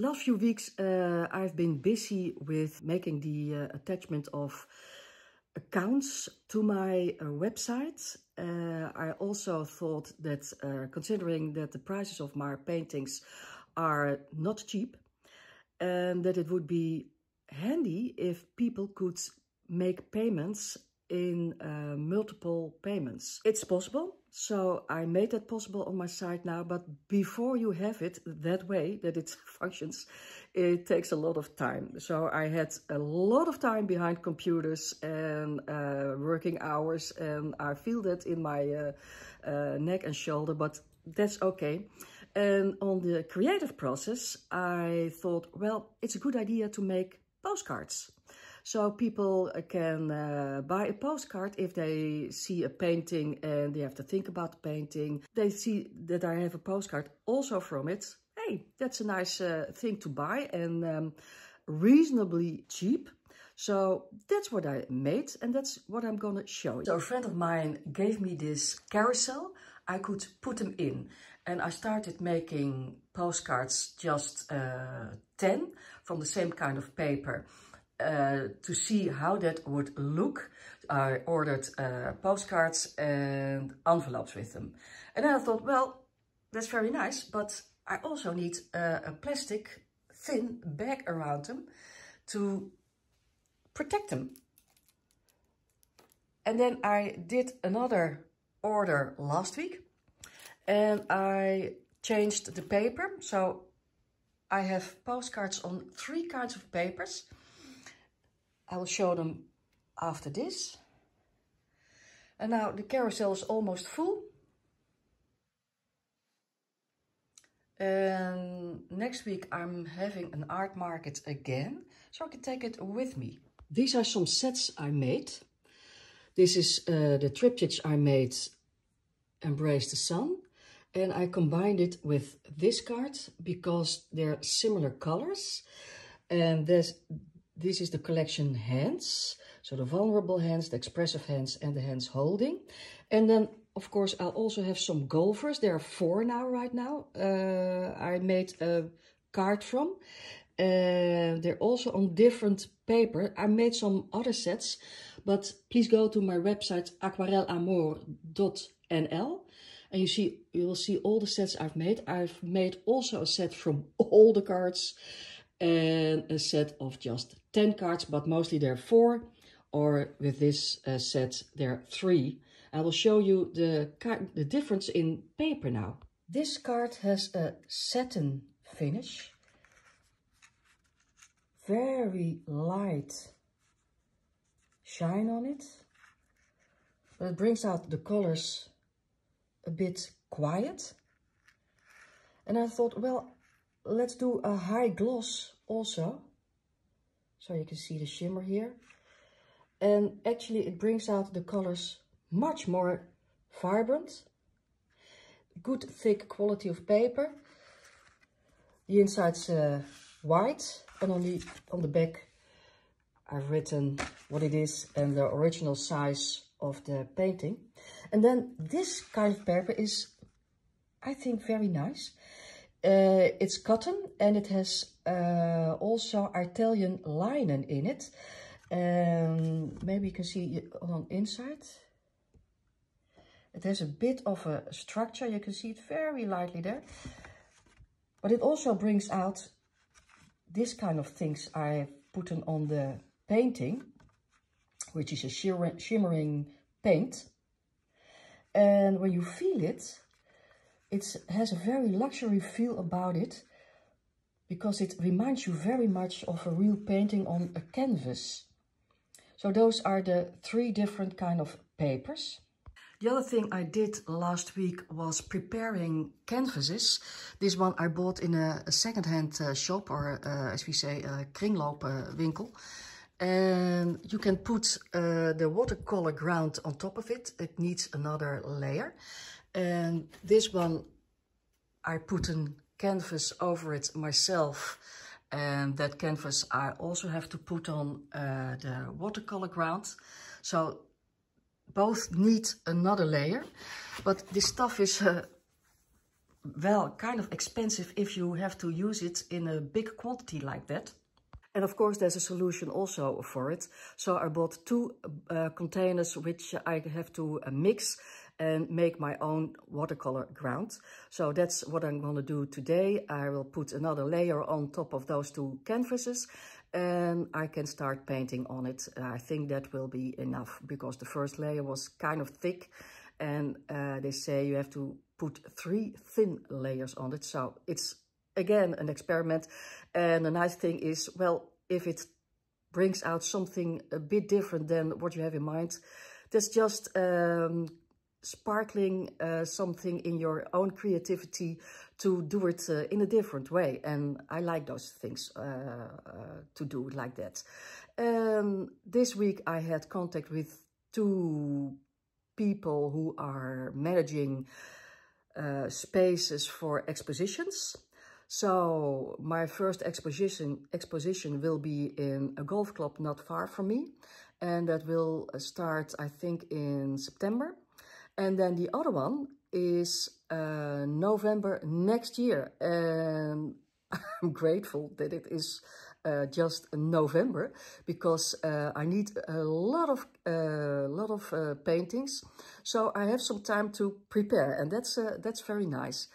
Last few weeks uh, I've been busy with making the uh, attachment of accounts to my uh, website. Uh, I also thought that uh, considering that the prices of my paintings are not cheap and that it would be handy if people could make payments in uh, multiple payments. It's possible, so I made that possible on my site now, but before you have it that way, that it functions, it takes a lot of time. So I had a lot of time behind computers and uh, working hours, and I feel that in my uh, uh neck and shoulder, but that's okay. And on the creative process, I thought, well, it's a good idea to make postcards. So people can uh, buy a postcard if they see a painting and they have to think about the painting. They see that I have a postcard also from it. Hey, that's a nice uh, thing to buy and um, reasonably cheap. So that's what I made and that's what I'm gonna show you. So a friend of mine gave me this carousel. I could put them in and I started making postcards just uh, 10 from the same kind of paper uh, to see how that would look. I ordered uh, postcards and envelopes with them. And then I thought, well, that's very nice, but I also need uh, a plastic thin bag around them to protect them. And then I did another order last week and I changed the paper. So I have postcards on three kinds of papers. I will show them after this. And now the carousel is almost full. And next week I'm having an art market again, so I can take it with me. These are some sets I made. This is uh, the triptych I made, Embrace the Sun. And I combined it with this card because they're similar colors. And this, this is the collection hands. So the vulnerable hands, the expressive hands and the hands holding. And then, of course, I'll also have some golfers. There are four now, right now. Uh, I made a card from. Uh, they're also on different paper. I made some other sets, but please go to my website aquarelamore.nl and you see, you will see all the sets I've made. I've made also a set from all the cards and a set of just 10 cards, but mostly there are four, or with this uh, set there are three. I will show you the, the difference in paper now. This card has a satin finish, very light shine on it, but it brings out the colors a bit quiet. And I thought, well, let's do a high gloss also. So you can see the shimmer here. And actually it brings out the colors much more vibrant. Good thick quality of paper. The inside's uh, white and on the, on the back I've written what it is and the original size of the painting. And then this kind of paper is, I think, very nice. Uh, it's cotton and it has uh, also Italian linen in it. And maybe you can see on inside. It has a bit of a structure. You can see it very lightly there. But it also brings out this kind of things I put on the painting which is a shimmering paint. And when you feel it, it has a very luxury feel about it because it reminds you very much of a real painting on a canvas. So those are the three different kind of papers. The other thing I did last week was preparing canvases. This one I bought in a, a second-hand uh, shop or uh, as we say a kringloopwinkel. Uh, and you can put uh, the watercolor ground on top of it. It needs another layer. And this one, I put a canvas over it myself. And that canvas I also have to put on uh, the watercolor ground. So both need another layer. But this stuff is uh, well, kind of expensive if you have to use it in a big quantity like that. And of course, there's a solution also for it. So I bought two uh, containers which I have to uh, mix and make my own watercolor ground. So that's what I'm going to do today. I will put another layer on top of those two canvases and I can start painting on it. I think that will be enough because the first layer was kind of thick and uh, they say you have to put three thin layers on it. So it's again an experiment and the nice thing is, well, if it brings out something a bit different than what you have in mind, that's just um, sparkling uh, something in your own creativity to do it uh, in a different way. And I like those things uh, uh to do like that. Um, this week I had contact with two people who are managing uh, spaces for expositions. So my first exposition exposition will be in a golf club not far from me. And that will start, I think, in September. And then the other one is uh, November next year. And I'm grateful that it is uh, just November because uh, I need a lot of uh, lot of uh, paintings, so I have some time to prepare, and that's uh, that's very nice.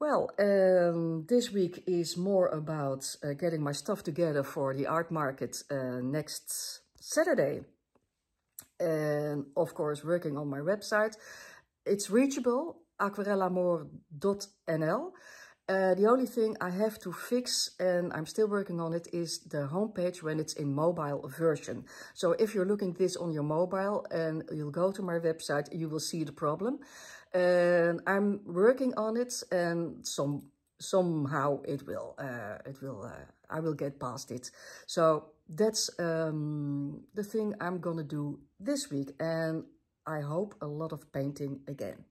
Well, um, this week is more about uh, getting my stuff together for the art market next Saturday. And of course, working on my website. It's reachable, aquarelamore.nl. Uh, the only thing I have to fix, and I'm still working on it, is the homepage when it's in mobile version. So if you're looking this on your mobile and you'll go to my website, you will see the problem. And I'm working on it, and some somehow it will, uh, it will, uh, I will get past it. So that's um, the thing I'm gonna do this week, and I hope a lot of painting again.